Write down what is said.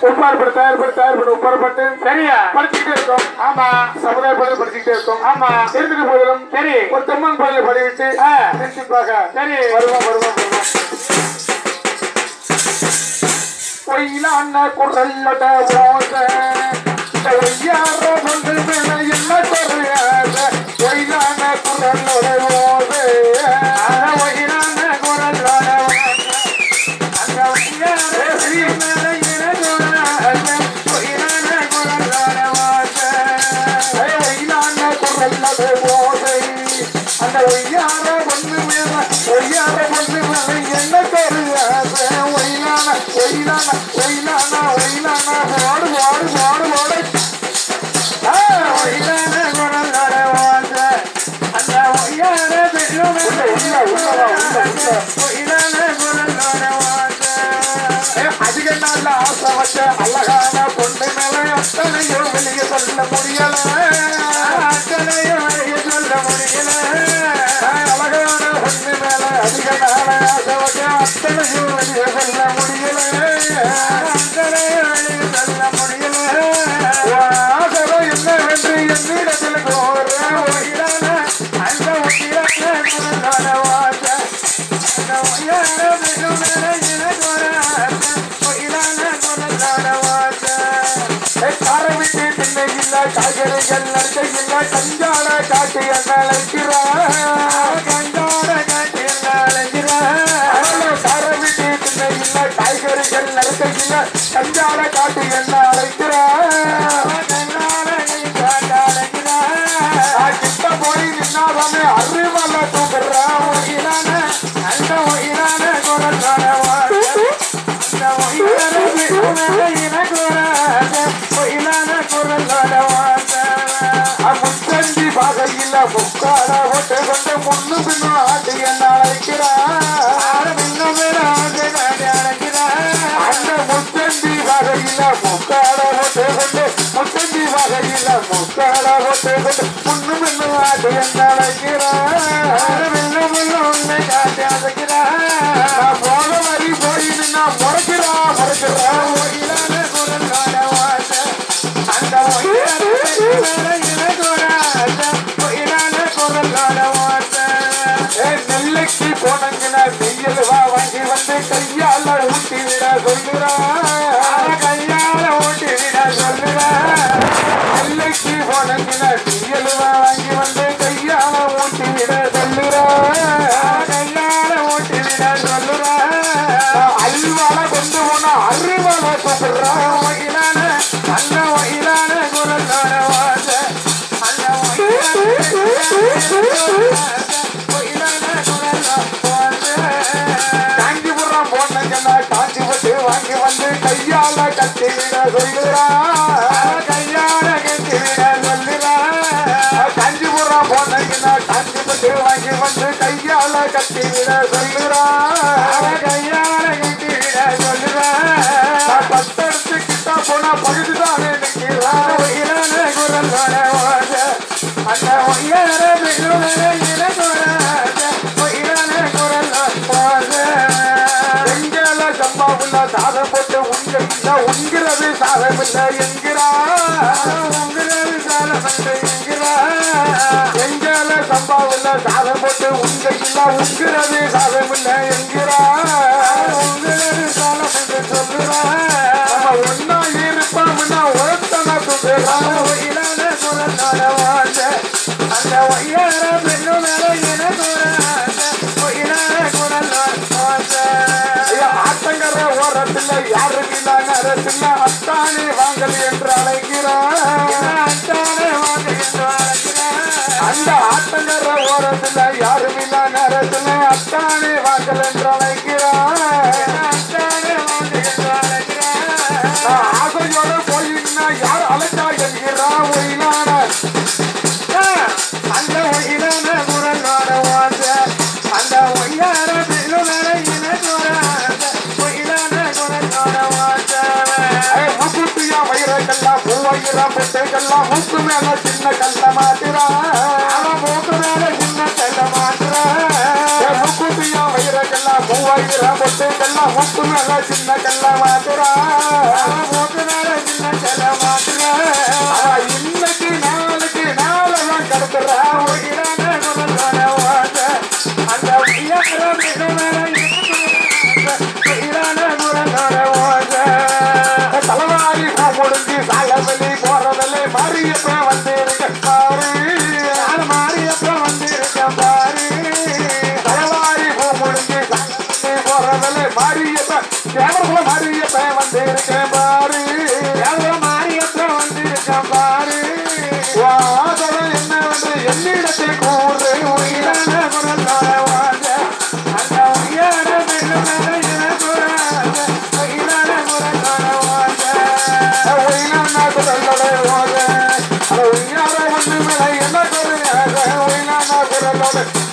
உப்பாற்பட்டு தயார்பட்டு தயார்பட்டு உப்பாற்பட்டு சரியா? படிச்சுக்கிட்டே இருக்கோம். ஆமா. சமுதாய பள்ளியில் படிச்சுக்கிட்டே இருக்கோம். ஆமா. இருந்துட்டு போதிலும் சரி. ஒரு தெம்மன் பள்ளியில் படிவிட்டு ஆ. நிச்சயமாக சரி. வருவோம் வருவோம் வருவோம். பொய்யிலான குரல்லட ஓச. பொய்யார வந்து மேல என்ன குறையாத பொய்யிலான குரல்லோட அந்த ஒய்யார வந்து மேல ஒய்யார வந்து மேல. என்ன குறையாத ஒய்யிலான ஒய்யிலான ஒய்யிலான ஒய்யிலான ஓடு ஓடு ஓடு ஓடு. ஆ, ஒயிலான குரலோட வாங்க. அந்த ஒய்யார பெண்ணும். ஒயிலான குரலோட வாங்க. அதிக நாள்ல ஆசை வச்ச காரை விட்டு திண்ணை இல்ல காய்கறிகள் நற்கை இல்ல கஞ்சாட காட்டு ಆ ಮುತ್ತಂಗಿ ಭಾಗ ಇಲ್ಲ ಮುಕ್ಕಾರ ಹೊಟ್ಟೆ ಬಂದೆ ಮುನ್ನು ಬಿನ್ನು ಆಟಿಯನ್ನ ಅಳಗಿರ ಆಡ ಬಿನ್ನು ಬಿನ್ನು ಅಳಗಿರ ಅಣ್ಣ ಮುತ್ತಂಗಿ ಭಾಗ ಇಲ್ಲ ಮುಕ್ಕಾರ ಹೊಟ್ಟೆ ಬಂದೆ ಮುತ್ತಂಗಿ ಭಾಗ ಇಲ್ಲ ಮುಕ್ಕಾರ ಹೊಟ್ಟೆ ಬಂದೆ ஊட்டி விட சொல்லுறான் நெல்லைக்கு போனங்கன்னா வாங்கி வந்தேன் கையால கட்டி விட சொல்லுறான் காஞ்சிபுரம் போனங்கன்னா காஞ்சி போட்டு வாங்கி வந்து கையால கட்டி விட சொல்லுறான் பத்தெடுத்து கிட்ட போனா பகுதிதானே நிற்கிறான் அந்த ஒய்யார பெண்ணுடைய சாதம் இல்ல என்கிறான் உங்கள் சாலமன்று என்கிறா எங்கேல சம்பாவுல சாதம் போட்டு உங்க இல்ல உங்கிறது சாதம் இல்ல என்கிறான் உங்களது சாலமன்று சொல்லுறா நம்ம ஒன்னா இருப்போம்னா ஒருத்தனை தூக்குறான் ஒயிலான குரலோட வாழ்ந்த. அந்த ஒய்யார பெண்ணு மேல இனகுராஜ ஒயிலான குரலோட வாழ்ந்த. ஐயா, ஆத்தங்கர ஓரத்துல யாரும் இல்ல நேரத்துல அத்தானே என்று அழைக்கிறான் அத்தானே வாங்க என்று அழைக்கிறார் அந்த ஆத்தங்கர ஓரத்துல யாரும் இல்ல நேரத்துல அத்தானே வாங்கல் என்று அழைக்கிறான் அத்தானே அழைக்கிறார் நான் போயின்னா யார் அழைத்தார் என்கிற மாட்டிக்கிறா முட்டைகள்லாம் மூக்கு மேல சின்ன கல்ல மாட்டுறா அவன் மூக்கு மேல சின்ன கல்ல மாட்டுறா மூக்குட்டியா வயிறக்கெல்லாம் மூவாயிரம் முட்டைகள்லாம் மூக்கு மேல சின்ன கல்ல மாட்டுறா அவன் மூக்கு மேல சின்ன கல்ல மாட்டுறா இன்னைக்கு நாளைக்கு நாளெல்லாம் கடத்துறா ஒரு கிடான I wanna love it.